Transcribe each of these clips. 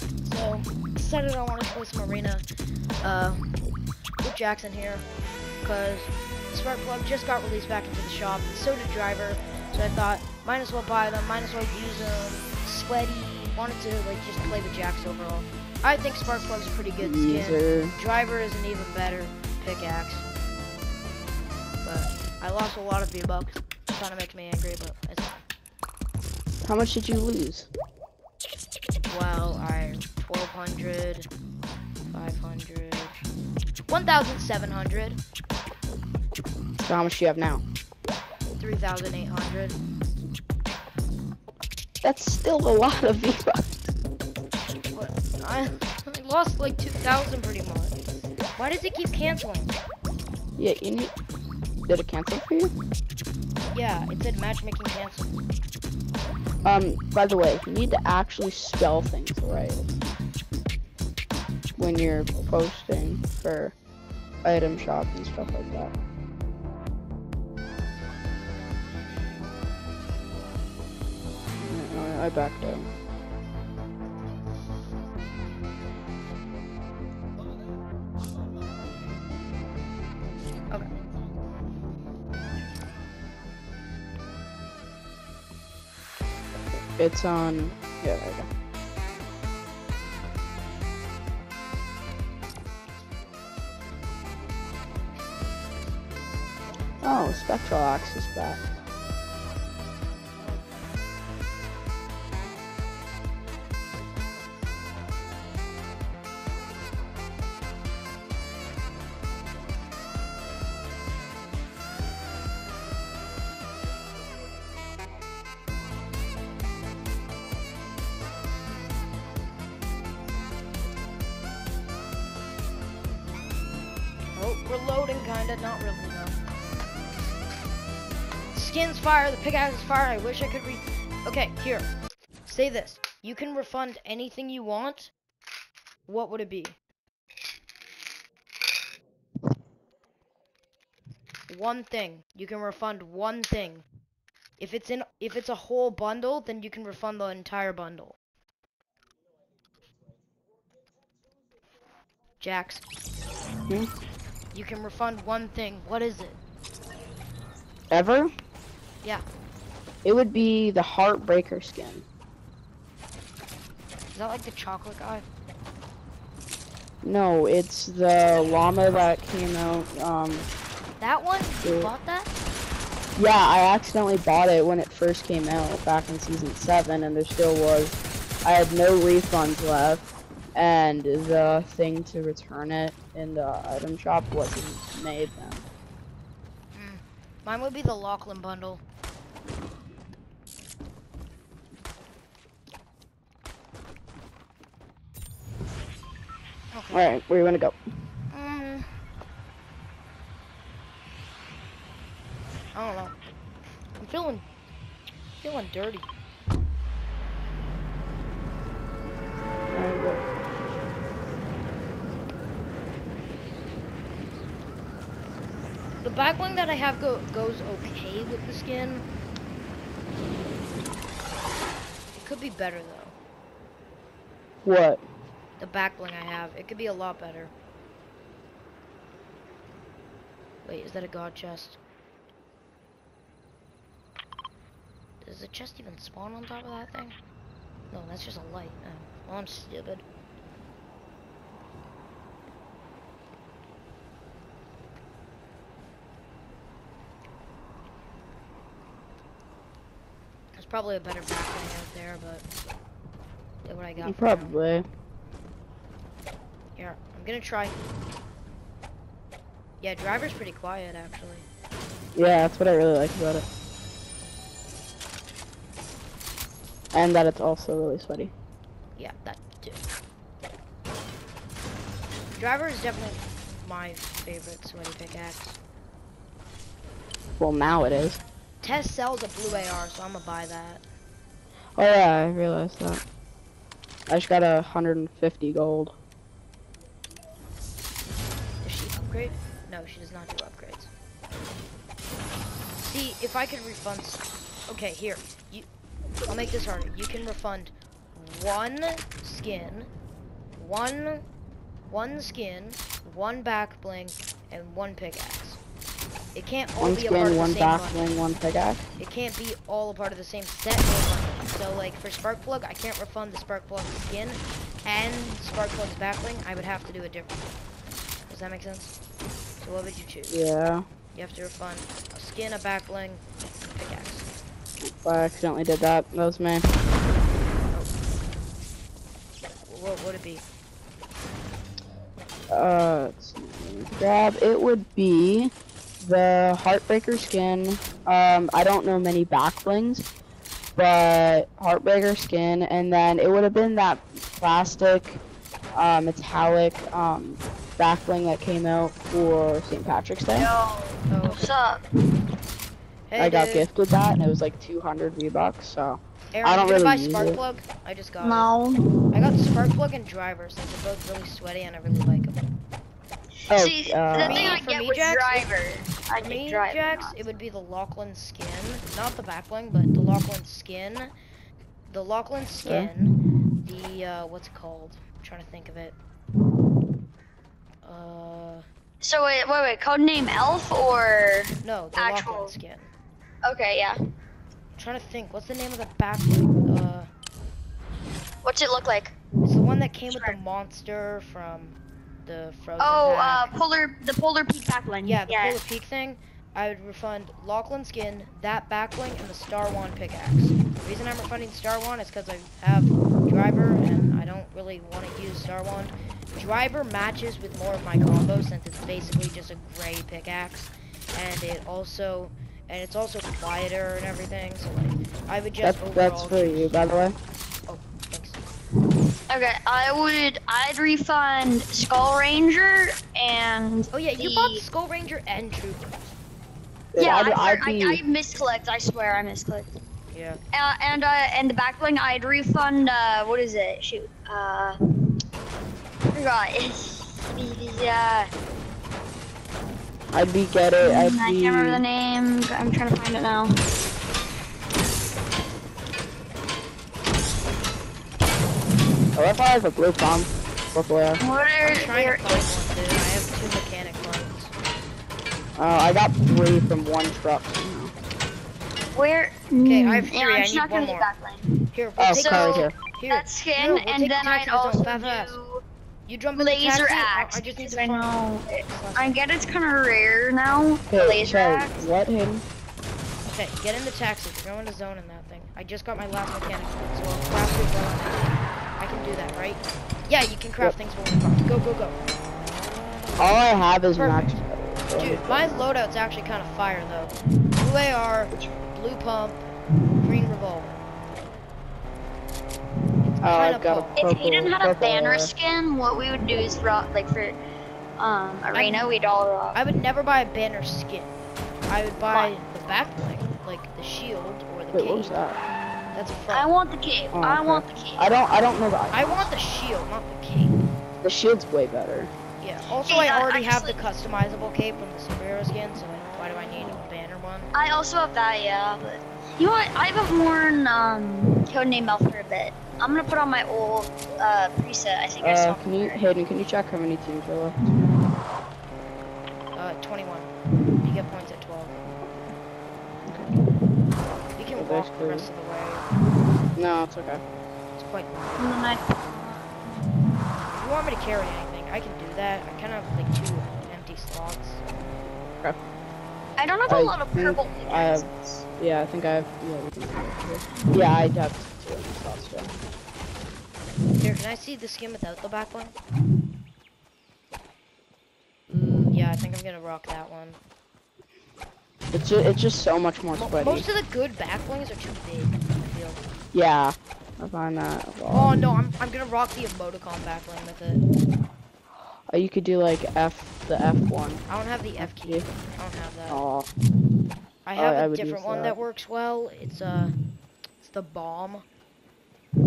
So decided I wanted to play some arena uh, with Jackson here because Spark Plug just got released back into the shop. And so did Driver. So I thought might as well buy them, might as well use them. Sweaty, wanted to like just play with Jax overall. I think Spark Plug's a pretty good skin. Driver is an even better pickaxe. But I lost a lot of V-Bucks. Kind of makes me angry, but it's fine. How much did you lose? Well, I 1200, 500, 1700, So how much do you have now? 3800. That's still a lot of V-Bucks. I, I lost like 2000 pretty much. Why does it keep canceling? Yeah, you need. Did it cancel for you? Yeah, it said matchmaking cancel. Um, by the way, you need to actually spell things right when you're posting for item shop and stuff like that. I backed out. It's on. Yeah, there we go. Oh, Spectral Axe is back. We're loading kinda, not really though. Skin's fire, the pickaxe is fire, I wish I could re- Okay, here. Say this. You can refund anything you want. What would it be? One thing. You can refund one thing. If it's in if it's a whole bundle, then you can refund the entire bundle. Jax. Hmm? You can refund one thing. What is it? Ever? Yeah. It would be the Heartbreaker skin. Is that like the chocolate guy? No, it's the llama that came out. Um, That one? You Yeah. bought that? yeah, I accidentally bought it when it first came out back in season seven, and there still was. I had no refunds left, and the thing to return it in the item shop wasn't made then. Mine would be the Lachlan bundle. Okay. All right, where you wanna go? Mm. I don't know. I'm feeling feeling dirty. Alright, go. The back bling that I have go goes okay with the skin. It could be better though. What? The back bling I have, it could be a lot better. Wait, is that a god chest? Does the chest even spawn on top of that thing? No, that's just a light. Oh, well, I'm stupid. There's probably a better back bling out there, but what I got. Probably. Yeah, I'm gonna try. Yeah, driver's pretty quiet actually. Yeah, that's what I really like about it. And that it's also really sweaty. Yeah, that too. Driver is definitely my favorite sweaty pickaxe. Well, now it is. Tess sells a blue AR, so I'm gonna buy that. Oh yeah, I realized that. I just got a 150 gold. Does she upgrade? No, she does not do upgrades. See, if I could refund. Okay, here. You. I'll make this harder. You can refund one skin, one, one skin, one back bling, and one pickaxe. It can't all One be a part of one the same back one pickaxe. It can't be all a part of the same set. So like for Sparkplug, I can't refund the Sparkplug skin and spark Sparkplug's backbling. I would have to do it differently. Does that make sense? So what would you choose? Yeah. You have to refund a skin, a backbling, a pickaxe. I accidentally did that. That was me. What would it be? Uh, grab. It would be the Heartbreaker skin. Um, I don't know many backblings, but Heartbreaker skin, and then it would have been that plastic, uh, metallic, um, backbling that came out for St. Patrick's Day. Yo, Oh, what's up? hey, I got dude. gifted that, and it was like 200 V bucks. So Aaron, I don't you gonna buy really use it. Sparkplug? I just got it. I got spark plug and Driver since they're both really sweaty and I really like them. Oh, See, uh, the thing I For get me, with Jax, driver, I For me, driver. Jax, not- it would be the Lachlan skin. Not the backbling, but the Lachlan skin. The Lachlan skin. The, uh, what's it called? I'm trying to think of it. Uh, So wait, wait, wait. Codename Elf or? no, the Actual- Lachlan skin. Okay, yeah. I'm trying to think. What's the name of the backbling? Uh, What's it look like? it's the one that came with the monster from the Frozen Oh, uh, polar, the polar peak backbling. Yeah, the yeah. Polar Peak thing. I would refund Lachlan skin, that backbling, and the Star One pickaxe. The reason I'm refunding Star One is because I have Driver and I don't really want to use Star One. Driver matches with more of my combo since it's basically just a gray pickaxe, and it also and it's also quieter and everything. So like, I would just that's that's for you, by the way. Thanks. Okay, I would, I'd refund Skull Ranger and. Oh yeah, you the- bought Skull Ranger and Trooper. Yeah, I'd, I, I'd I, be, I misclicked. I swear, I misclicked. Yeah. Uh, and uh, and the backbling, I'd refund. Uh, what is it? Shoot. Uh, forgot. It's, yeah. I'd be get it. I'd I can't remember the name. I'm trying to find it now. Oh, if I have a blue pump, purple air. What are I'm trying to find one, dude. I have two mechanic parts. Oh, I got three from one truck. somehow. Where? Okay, I have Mm, three, Yeah, I I'm need not gonna one more. backline. Here, we'll Oh, take So- here. Here, That skin, Here, we'll and then I'd also fast, fast. do you jump in the laser taxi. axe. I, I just need because to I find know. I get it's kind of rare now. Okay, laser sorry, axe. what him? Okay, get in the taxi. You're going to zone in that thing. I just got my last mechanic part, so I'll craft it well enough. I can do that, right? Yeah, you can craft things for one. Go, go, go. All I have is Perfect. max. Dude, my loadout's actually kind of fire, though. Blue AR, blue pump, green revolver. Oh, I've got a pump. purple. If Hayden had a banner air. skin, what we would do is rock like for um arena, we'd all rock. I would never buy a banner skin. I would buy the back bling, like the shield or the Wait, cape. what was that? That's a I front. want the cape. Oh, I want the cape. I don't. I don't know that. I want the shield, not the cape. The shield's way better. Yeah. Also, Hey, I already have the customizable cape from the superhero skin, so why do I need a banner one? I also have that, yeah. But you know what? I haven't worn um codename Elf for a bit. I'm gonna put on my old uh preset. I think I Uh, saw. can you, Hayden? Can you check how many teams are left? Uh, 21. You get points at 12. You can So walk the rest of the way. No, it's okay. It's quite long. And then If you want me to carry anything, I can do that. I kind of have like two empty slots. I don't have a I lot of think purple I have- Yeah, I think I have. Yeah, we can do yeah I have two empty slots too. Here, can I see the skin without the back one? Ooh, yeah, I think I'm gonna rock that one. It's just, it's just so much more Mo- sweaty. most of the good back wings are too big, Yeah, I find that. a Oh no, I'm, I'm gonna rock the emoticon back wing with it. Uh, you could do like F, the F one. I don't have the F key. I don't have that. Oh, I Oh, have I a would different one that. that works well. It's uh, it's the bomb.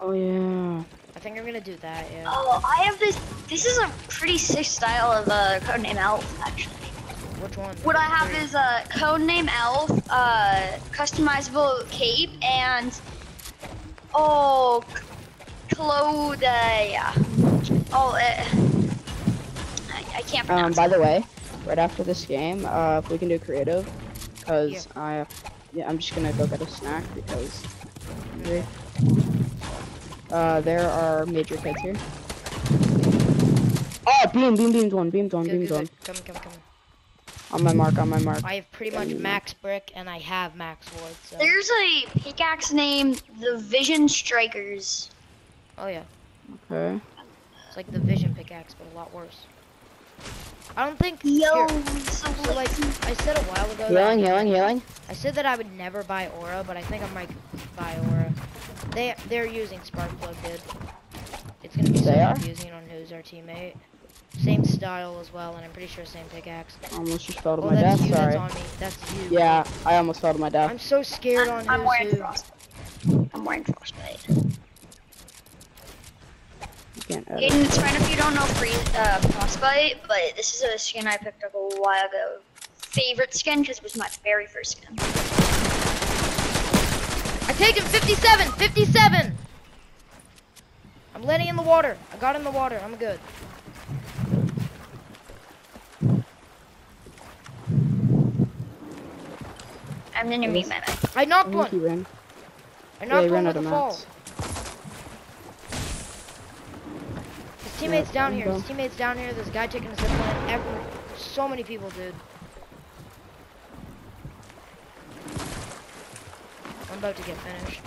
oh yeah. I think I'm gonna do that. Yeah. Oh, I have this. This is a pretty sick style of uh, codename Elf, actually. Which one? What I have Three. is a codename Elf, uh, customizable cape, and Oh, Claudia. Oh, uh, I, I can't Um, pronounce by it. the way, right after this game, uh, if we can do creative, because I, yeah, I'm just gonna go get a snack because, uh, there are major kids here. Oh, beam, beam, beamed one, beamed one, Good, beamed good, one. Come, come, come. On my mark, on my mark. I have pretty much max brick, and I have max wood. So. There's a pickaxe named the Vision Strikers. Oh yeah, Okay. it's like the vision pickaxe, but a lot worse. I don't think. Yo, here, so, so like I said a while ago. Healing, that healing, healing. I said that I would never buy aura, but I think I might buy aura. They they're using spark plug, dude. It's gonna be so They are? confusing on who's our teammate. Same style as well, and I'm pretty sure same pickaxe. Almost just fell to Oh, my that's death, you. sorry. That's on me. That's you. Yeah, I almost fell to my death. I'm so scared on I'm who's wearing who. frostbite. I'm wearing frostbite. You can't edit. Aiden, it's fine if you don't know free, uh, frostbite, but this is a skin I picked up a while ago. Favorite skin because it was my very first skin. I take him 57, 57. I'm landing in the water. I got in the water. I'm good. I'm the enemy Yes. medic. I knocked I one. he ran. I knocked he one ran with out a of fall. mats. His teammates down I'm here. His teammates down here. There's a guy taking a zip line. Every, so many people, dude. I'm about to get finished.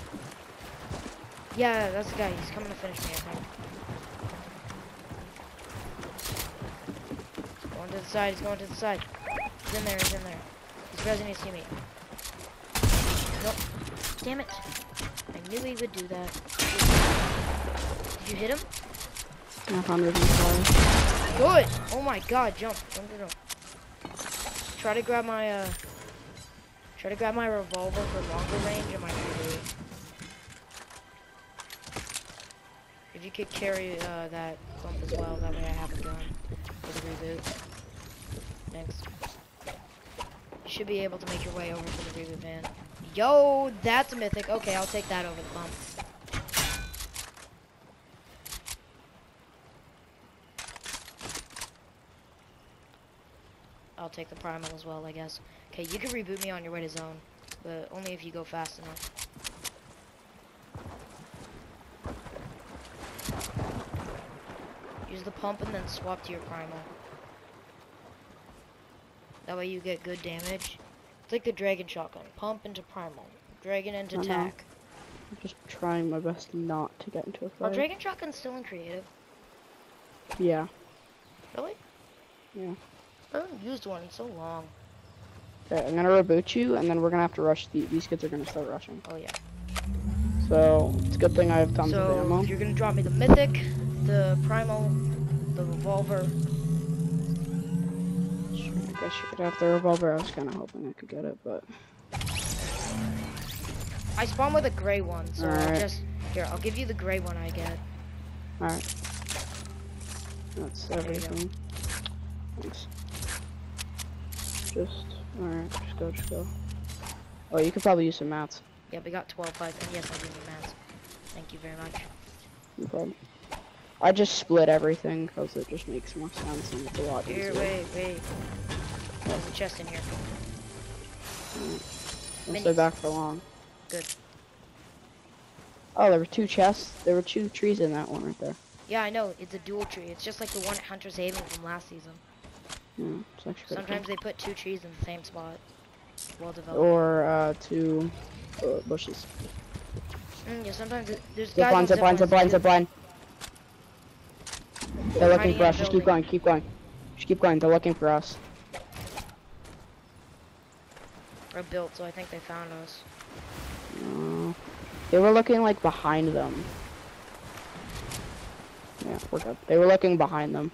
Yeah, that's the guy. He's coming to finish me, I think. Going to the side. He's going to the side. He's in there. He's in there. He's resing his teammate. Damn it. I knew he would do that. Did you hit him? 105. Good. Oh my god, jump. Jump, jump, jump. Try to grab my, uh, try to grab my revolver for longer range and my grenade. If you could carry, uh, that bump as well, that way I have a gun for the reboot. Thanks. You should be able to make your way over to the reboot van. Yo, that's a mythic. Okay, I'll take that over the bump. I'll take the primal as well, I guess. Okay, you can reboot me on your way to zone, but only if you go fast enough. Use the pump and then swap to your primal. That way you get good damage. It's like the dragon shotgun. Pump into primal. Dragon into uh-huh. attack. I'm just trying my best not to get into a Are fight. dragon shotguns still in creative? Yeah, Really? yeah. I haven't used one in so long. Okay, I'm gonna reboot you, and then we're gonna have to rush. The, these kids are gonna start rushing. Oh yeah. So it's a good thing I have tons of ammo. So you're gonna drop me the mythic, the primal, the revolver. Guess you could have the revolver. I was kind of hoping I could get it, but I spawn with a gray one, so I'll Alright. just here. I'll give you the gray one I get. all right. That's everything. Thanks. Just all right. Just go. Just go. Oh, you could probably use some mats. Yeah, we got 12 fights, and yes, I do need mats. Thank you very much. No problem. I just split everything because it just makes more sense and it's a lot Here, easier. wait, wait. There's a chest in here. Don't stay back for long. Good. Oh, there were two chests. There were two trees in that one right there. Yeah, I know. It's a dual tree. It's just like the one at Hunter's Haven from last season. Yeah, it's Sometimes they put two trees in the same spot. Well developed. Or uh, two uh, bushes. Mm, yeah, sometimes it, there's Zip guys line, zip line, zip line, zip line. They're looking for us. Just keep going, keep going. Just keep going. They're looking for us. We're built, so I think they found us. No. They were looking like behind them. Yeah, we're good. They were looking behind them.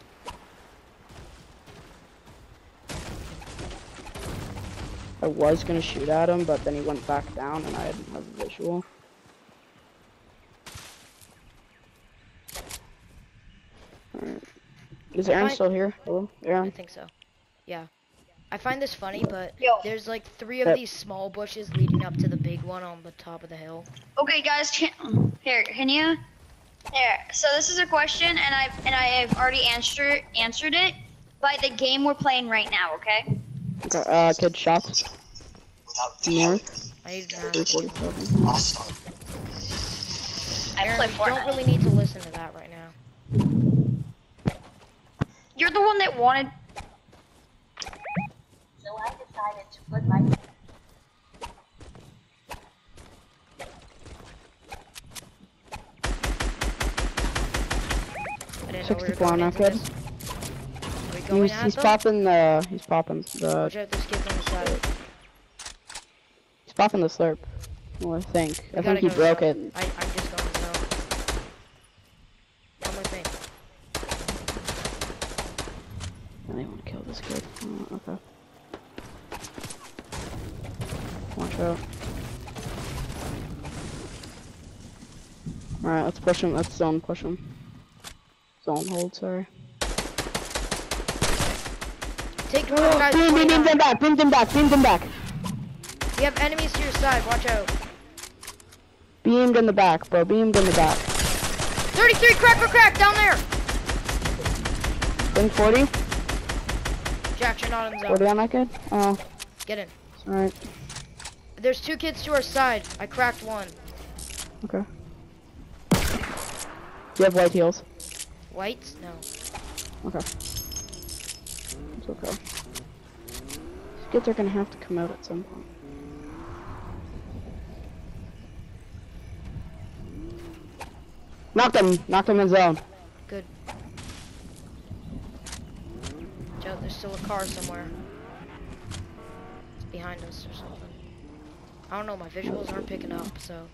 I was gonna shoot at him, but then he went back down and I didn't have a visual. Alright. Is Aaron still here? Hello? Aaron? I think so. Yeah. I find this funny, but Yo. there's like three of these small bushes leading up to the big one on the top of the hill. Okay, guys, cha- Here, can you? Here. So this is a question, and I've and I have already answered answered it by the game we're playing right now. Okay. Okay, uh, kid shots. Without I need to I Aaron, play you don't really need to listen to that right now. You're the one that wanted. So I decided to put my. I didn't know 64 going on into that kid. Are we going He's, he's popping the, he's popping the, Watch out, there's kids on the he's popping the slurp. Well, I think. We I think he broke zone. it. I, I'm just going zone. One more thing. I think I want to kill this kid. Oh, okay. Watch out. Alright, let's push him. Let's zone push him. Zone hold, sorry. Take oh, one of the guys. Beam, beam, beam them back, beam them back, beam them back. We have enemies to your side. Watch out. Beamed in the back, bro, beamed in the back. 33 crack for crack down there. Bring 40, Jack, you're not in zone. 40 on that kid? Oh, Get in. alright, There's two kids to our side. I cracked one. okay. You have white heels? White? No. Okay. It's okay. These kids are gonna have to come out at some point. Knocked him! Knocked him in zone. Good. Joe, there's still a car somewhere. It's behind us or something. I don't know, my visuals aren't picking up, so.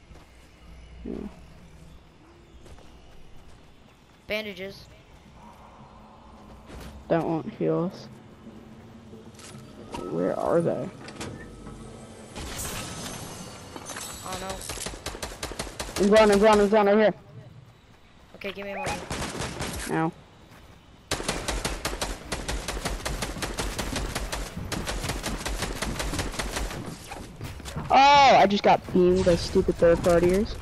Hmm. Bandages. That won't heal us. Where are they? Oh no. In zone, in zone, in zone, right here. Okay, give me a moment. Now. Oh, I just got beamed by stupid third partiers.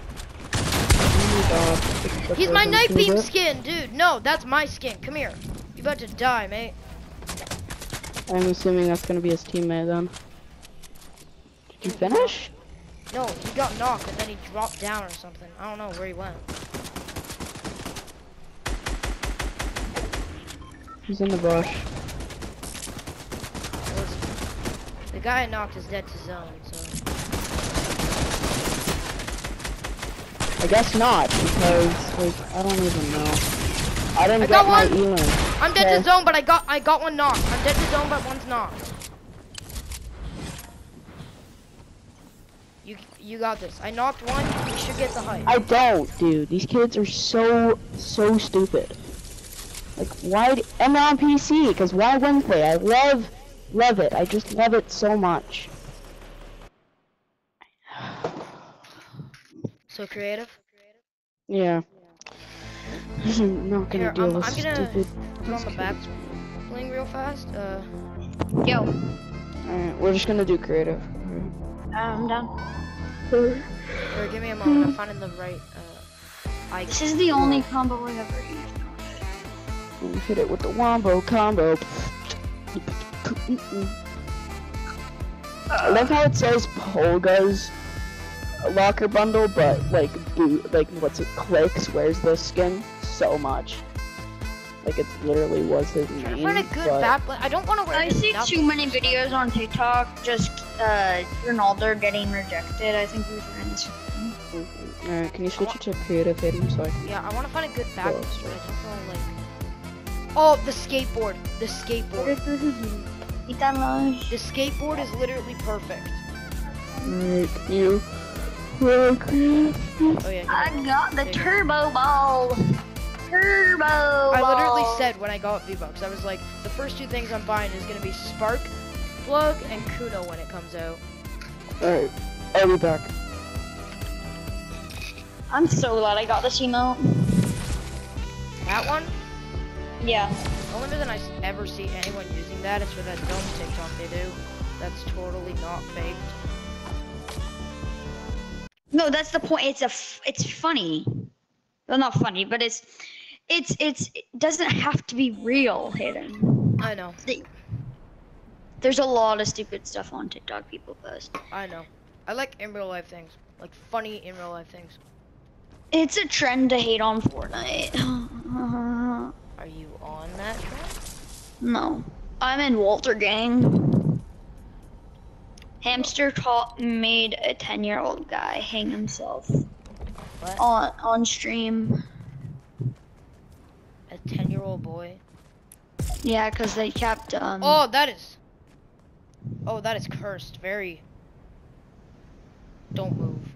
God. such He's my night beam skin, dude. No, that's my skin. Come here. You about to die, mate. I'm assuming that's gonna be his teammate then. Did you finish? No, he got knocked and then he dropped down or something. I don't know where he went. He's in the bush. Was- The guy I knocked is dead to zone, so. I guess not, because like I don't even know. I didn't I get got my one! Elan. I'm dead Okay. to zone, but I got I got one knocked. I'm dead to zone, but one's knocked. You you got this. I knocked one. You should get the hype. I don't, dude. These kids are so so stupid. Like why? And on PC, because why they? I love love it. I just love it so much. So creative. Yeah. I'm not gonna Here, deal I'm, with I'm gonna stupid. put on the back bling real fast. Uh, Yo, Alright, we're just gonna do creative. I'm done. or give me a moment. I'm finding the right. Uh, I This is the only combo we've ever used. And hit it with the wombo combo. I love how it says Polga's locker bundle, but like boot, like what's it? Clix wears this skin so much. Like it literally was his trying to name. find a good but back. bling. I don't want to wear. I see stuff. too many videos on TikTok just uh, Ronaldo getting rejected. I think we were in this. Alright, can you switch it to creative hidden so I can? Yeah, I want to find a good back. Go, bling, sir. but I don't know like. Oh, the skateboard. The skateboard. The skateboard is literally perfect. Alright, you? Well. Oh yeah. I got the There you turbo ball. Turbo I literally ball. said when I got V-Bucks, I was like, the first two things I'm buying is gonna be Spark Plug and Kuno when it comes out. Alright, I'll be back. I'm so glad I got this emote. That one, Yeah. the only reason I ever see anyone using that is for that dumb TikTok they do. That's totally not faked. No, that's the point. It's a. F- it's funny. Well, not funny, but it's. It's it's it doesn't have to be real, Hayden. I know. There's a lot of stupid stuff on TikTok people post. I know. I like in real life things. Like funny in real life things. It's a trend to hate on Fortnite. Are you on that track? no, I'm in Walter Gang. Hamster taught made a 10 year old guy hang himself What? on on stream. A 10 year old boy? Yeah, because they kept um. Oh, that is. Oh, that is cursed. Very. Don't move.